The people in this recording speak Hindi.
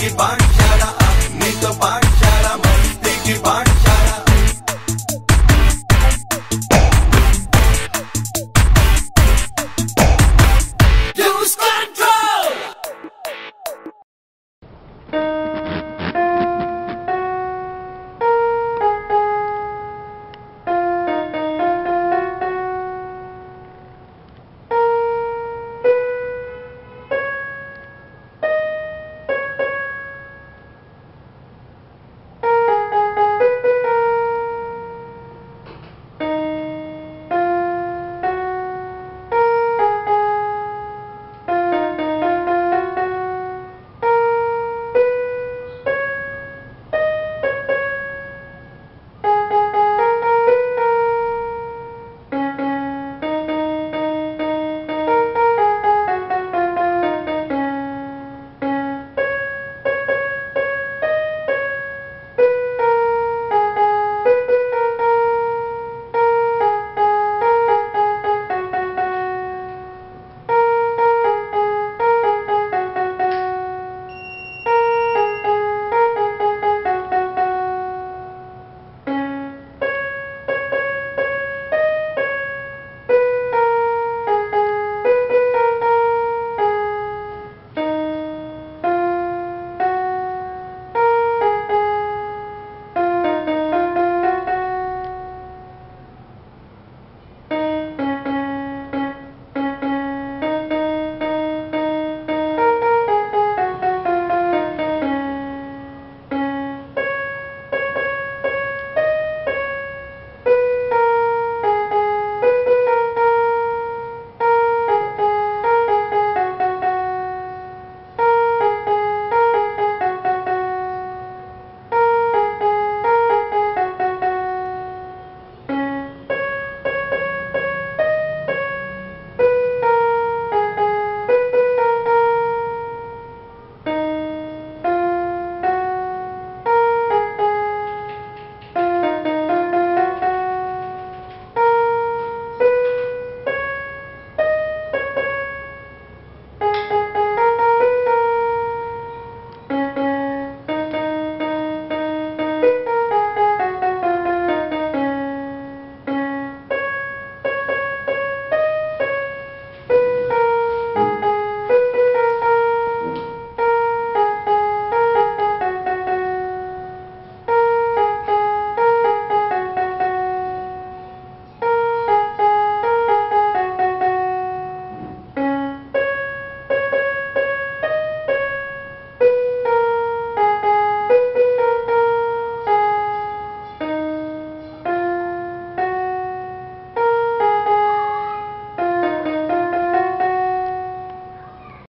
की पाठशाला अपनी तो पाठ